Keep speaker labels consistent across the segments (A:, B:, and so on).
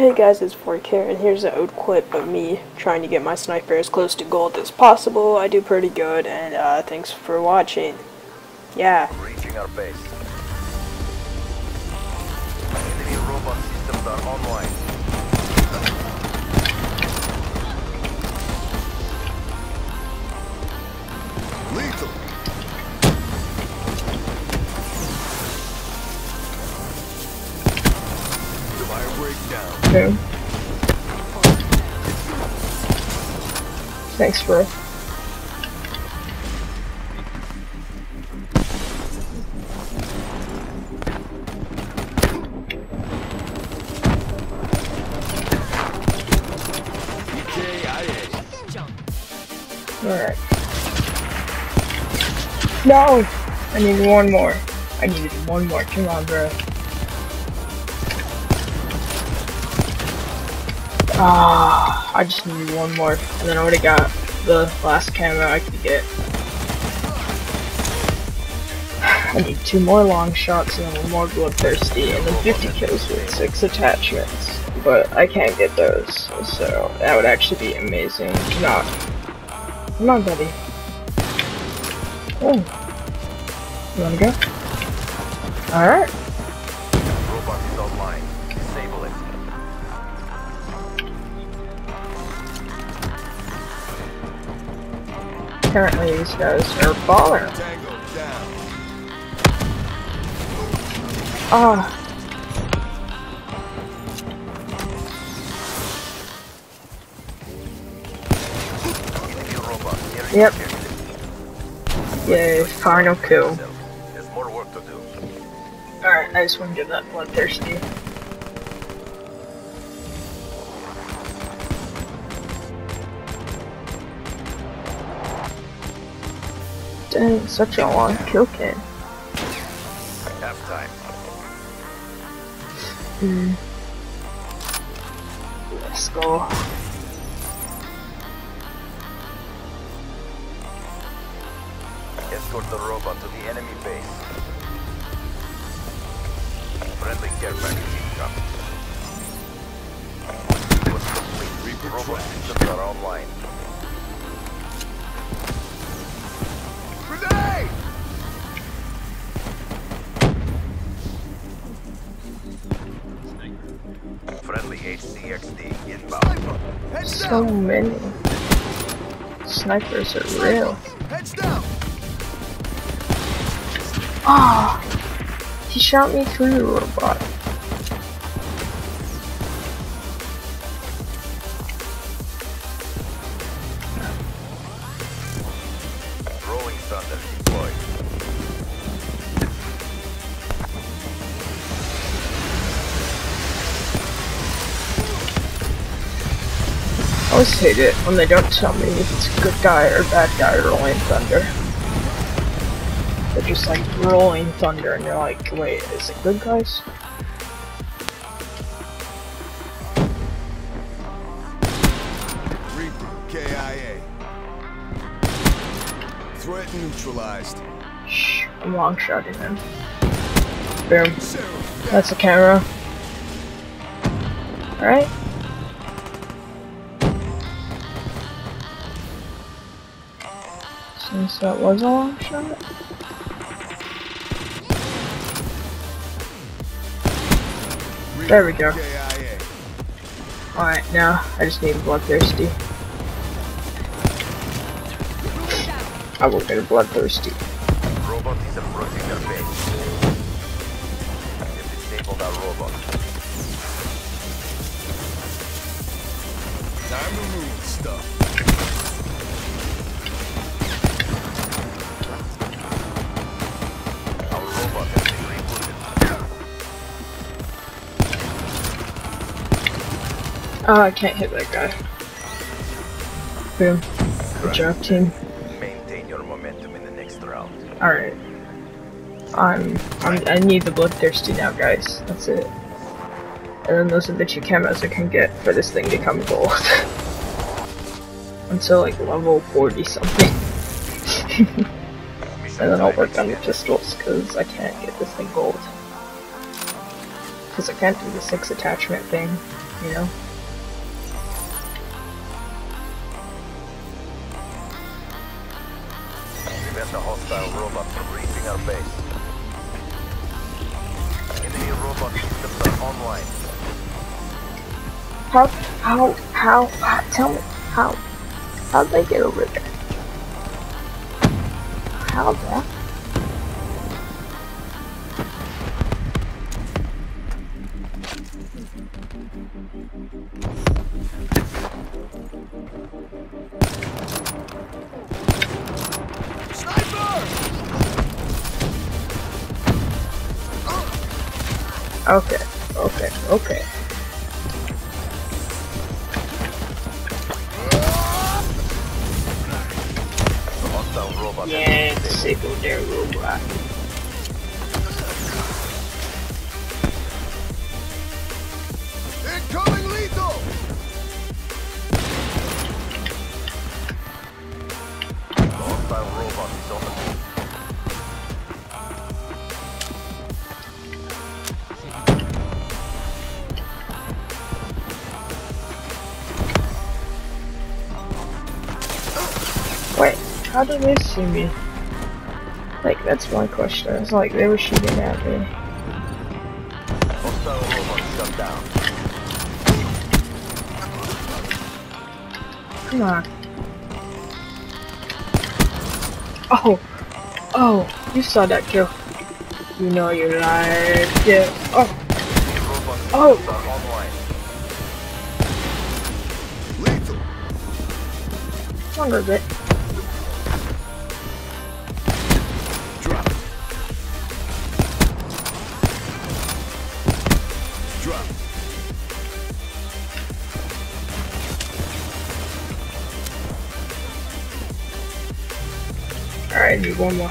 A: Hey guys, it's Forky and here's an old clip of me trying to get my sniper as close to gold as possible. I do pretty good and uh, thanks for watching. Yeah.
B: Reaching our base. Enemy robot systems are online.
A: Okay. Thanks, bro. Alright. No! I need one more. I needed one more. Come on, bro. Ah, I just need one more. And then I would have got the last camera I could get. I need two more long shots and then one more bloodthirsty and then 50 kills with six attachments. But I can't get those, so that would actually be amazing. Not Come on, buddy. Oh. You wanna go? Alright. Apparently these guys are baller. Ah.
B: Near
A: Yep. Yay, final kill.
B: There's more work to do.
A: Alright, I just wanna get that bloodthirsty. Dang, such a long kill cam.
B: Half time.
A: Hmm. Let's go.
B: Escort the robot to the enemy base. Friendly care package incoming. Was complete. Robot systems are online. Friendly HCXD inbound.
A: So many. Snipers are real.
C: Heads down.
A: Ah! he shot me through the robot. Always hate it when they don't tell me if it's a good guy or a bad guy rolling thunder. They're just like rolling thunder and you're like, wait, is it good guys?
C: Reaper. KIA. Threat neutralized.
A: Shh, I'm long shotting him. Boom. That's the camera. Alright. Since that was a long shot. There we go. Alright, now I just need bloodthirsty. I will get a bloodthirsty.
B: Robot is approaching their base. They've disabled our robot.
C: Time to move stuff.
A: Oh, I can't hit that guy. Boom. Good job, team.
B: Maintain your momentum in the next round.
A: Alright. I'm, I'm, I need the bloodthirsty now, guys. That's it. And then those are the two camos I can get for this thing to come gold. Until like level 40 something. And then I'll work on the pistols, because I can't get this thing gold. Because I can't do the 6 attachment thing. you know?
B: The hostile robot from reaching our base. Enemy robot systems are online.
A: How, how, how, how tell me, how, how'd they get over there? How that? Okay, okay, okay.
B: Hostile robot has
A: Yeah,
B: been
A: disable robot.
C: Incoming lethal!
B: Hostile robot is on the
A: how did they see me? Like, that's my question. It's like they were shooting at me.
B: Hostile shut down.
A: Come on. Oh, oh, you saw that kill. You know you like it. Oh, Oh.
B: systems are online.
C: Lethal!
A: longer bit. One more.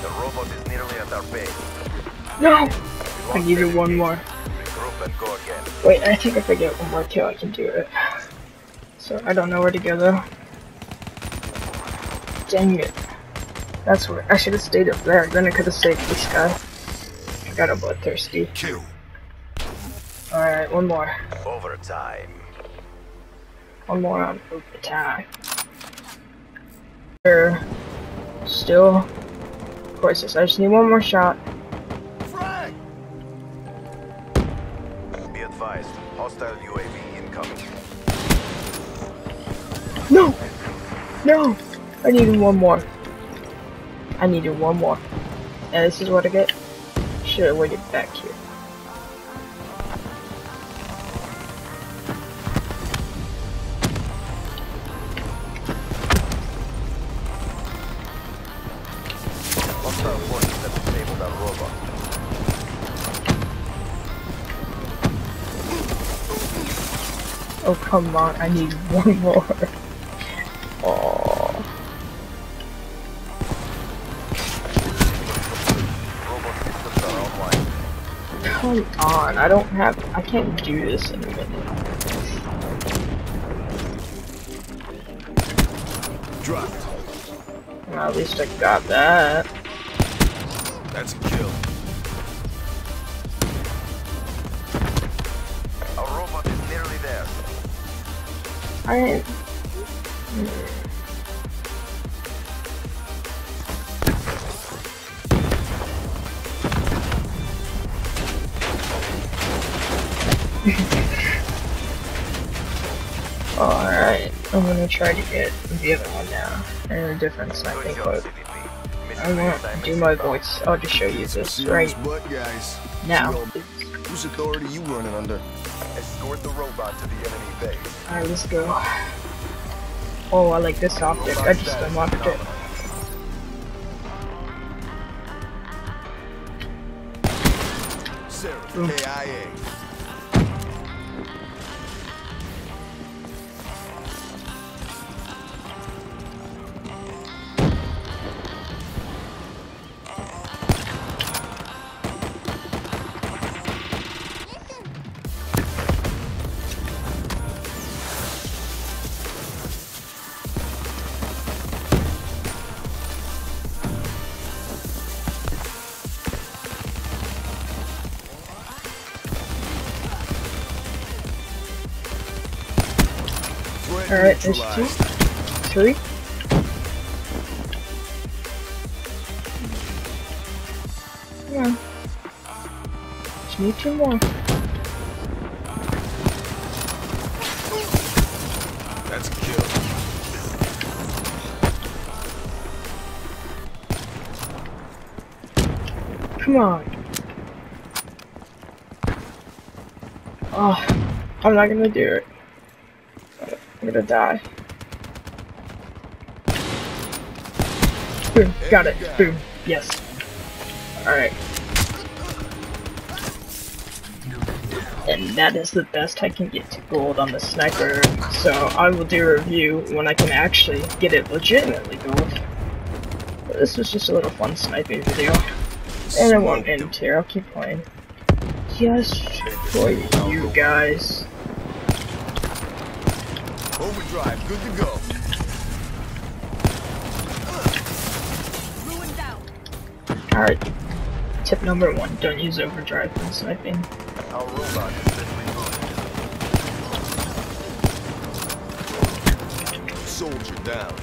B: The robot is nearly at our base.
A: No! I needed one more.
B: Regroup and go again.
A: Wait, I think if I get one more kill, I can do it. So I don't know where to go though. Dang it. That's where I should have stayed up there. Then I could have saved this guy. I got a bloodthirsty.
C: Kill.
A: Alright, one more.
B: Overtime.
A: One more on overtime. Sure. Still. crisis. I just need one more shot.
C: Frag!
B: Be advised. Hostile UAV incoming.
A: No! No! I needed one more. I needed one more. And this is what I get? Should have waited back here. Come on. I need one more. Oh.
B: Robot systems are online.
A: Come on. I don't have. I can't do this in a minute.
C: Dropped.
A: Well, at least I got that.
C: That's a kill.
A: I mm. didn't. Alright, I'm gonna try to get the other one now. And a sniping
B: job,
A: clip. I won't do my voice. I'll just show you this right
C: butt, guys.
A: now.
C: Whose authority you running under?
B: Escort the robot to the enemy base.
A: Alright, let's go. Oh, I like this optic. I just unlocked it.
C: KIA.
A: Alright, there's two. Three. On. Just need two more.
C: That's a kill.
A: Come on. Oh, I'm not gonna do it. Gonna die. Boom, got it. Boom, yes. Alright. And that is the best I can get to gold on the sniper, so I will do a review when I can actually get it legitimately gold. But this was just a little fun sniping video. And it won't end here, I'll keep playing. Just for you guys.
C: Overdrive, good to go.
A: Alright. Tip number one, don't use overdrive when sniping.
B: Our robot has been rebooted.
C: Soldier down.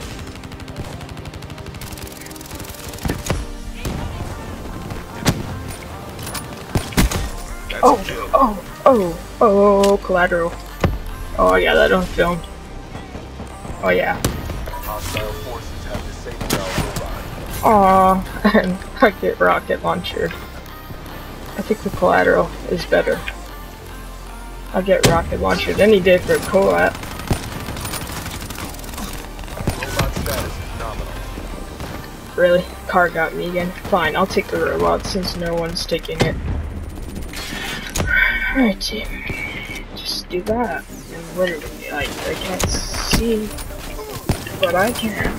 C: That's
A: Oh,
C: a oh,
A: oh, oh, oh, collateral. Oh yeah, that on film. Oh yeah.
B: Hostile forces have disabled our robot.
A: Aw, and I get rocket launcher. I think the collateral is better. I'll get rocket launcher he did for
B: is.
A: Really? Car got me again. Fine, I'll take the robot since no one's taking it. Alright, team. Just do that. And literally, I, I can't see, but I can.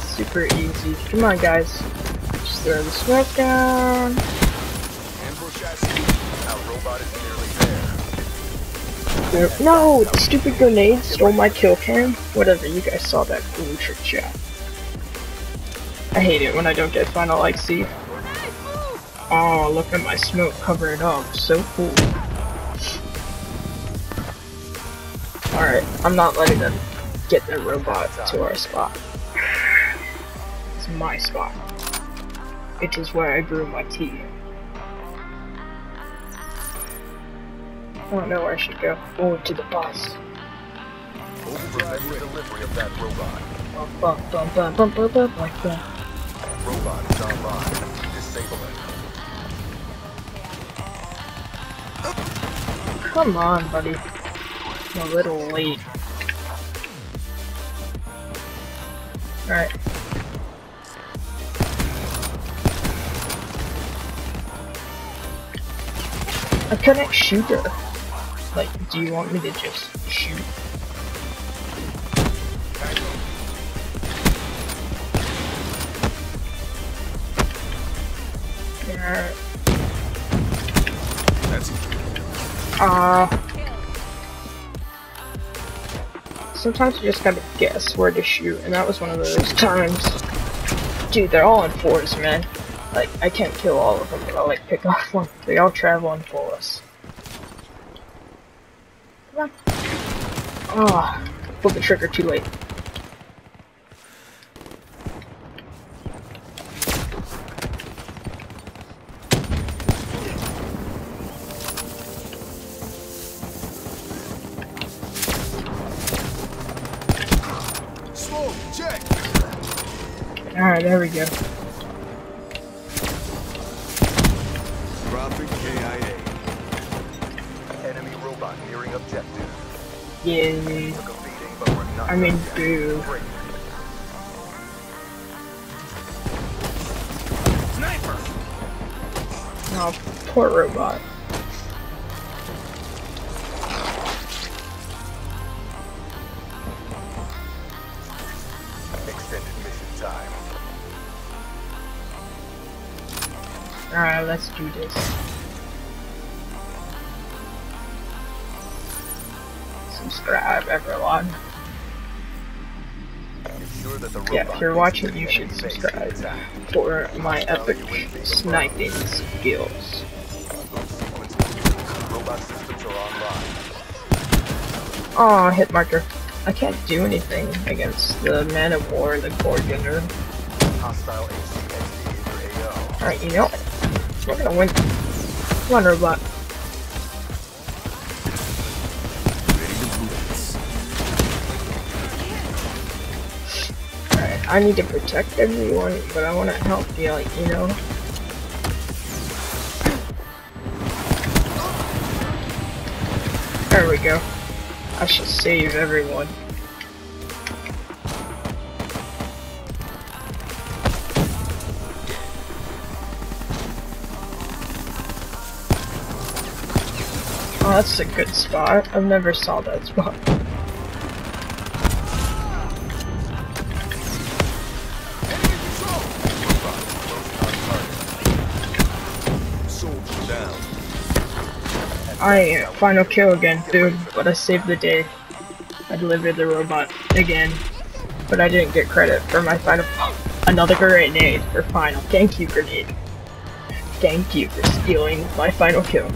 A: Super easy. Come on, guys. Just throw the smoke down. No, stupid grenade stole my kill cam. Whatever, you guys saw that cool trick shot. I hate it when I don't get final XC. Oh, look at my smoke cover it up. So cool. Alright, I'm not letting them get their robot to our spot. It's my spot. It is where I brew my tea. I don't know where I should go. Oh, to the boss.
C: Overdrive
B: the delivery of that robot.
A: Bum, bum, bum, bum, bum, bum, bum, that.
B: Robot is online. Disable it.
A: Come on, buddy. I'm a little late. Alright. I couldn't shoot her. Like, do you want me to just shoot? Alright. Uh, sometimes you just gotta guess where to shoot, and that was one of those times. Dude, they're all in fours, man. Like, I can't kill all of them, but I'll, like, pick off one. They all travel in fours. Come on. Oh, pulled the trigger too late. There we go.
C: Profit KIA.
B: Enemy robot nearing objective.
A: Yay.
B: Took a beating, but we're not
A: I mean, boo.
B: Great.
A: Oh, poor robot. Alright, let's do this. Subscribe, everyone.
B: The
A: Yeah, if you're watching, you should subscribe for my epic sniping skills. Aw, hit marker. I can't do anything against the Man of War, the Gorgoner. Alright, you know? We're gonna win. Come robot. Alright, I need to protect everyone, but I wanna help you, like, you know? There we go. I should save everyone. Oh, that's a good spot. I've never saw that spot. I final kill again, dude, but I saved the day. I delivered the robot again, but I didn't get credit for my final. Another grenade for final. Thank you, grenade. Thank you for stealing my final kill.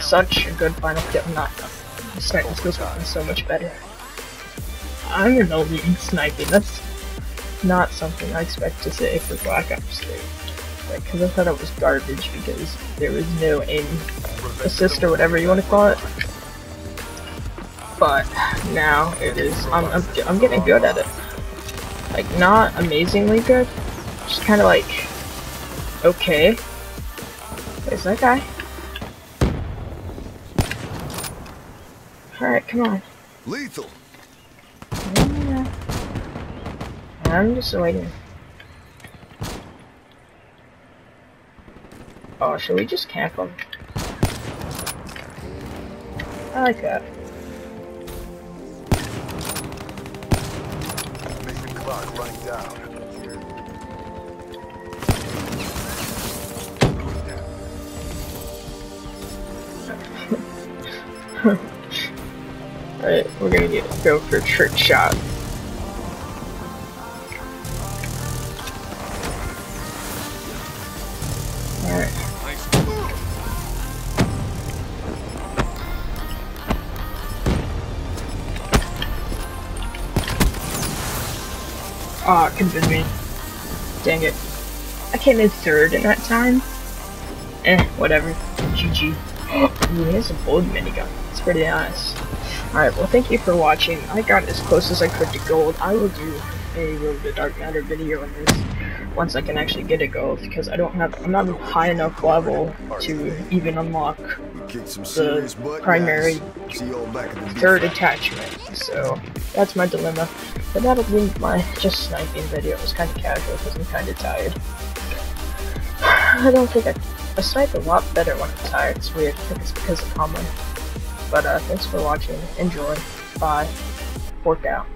A: Such a good final kill. Not sniping skills gotten so much better. I'm the lead in sniping. That's not something I expect to say for Black Ops 3. Like, cause I thought it was garbage because there was no aim assist or whatever you want to call it. But now it is. I'm, I'm, I'm getting good at it. Like, not amazingly good. Just kind of like, okay. There's that guy. Alright, come on.
C: Lethal.
A: Yeah. I'm just waiting. Oh, should we just camp them? I like that.
B: Clock running down.
A: Alright, we're gonna get, go for trick shot.
C: Nice.
A: aw, oh, convinced me. Dang it. I came in third in that time. Eh, whatever. GG. He has a bold minigun. It's pretty nice. Alright, well thank you for watching. I got as close as I could to gold. I will do a Road to Dark Matter video on this once I can actually get a gold because I don't have I'm not high enough level to even unlock
C: butt,
A: primary.
C: The
A: third attachment. So that's my dilemma. But that'll be my just sniping video. It was kind of casual because I'm kind of tired. I don't think I, I snipe a lot better when I'm tired. It's weird. I think it's because of common. But uh, thanks for watching. Enjoy. Bye. Work out.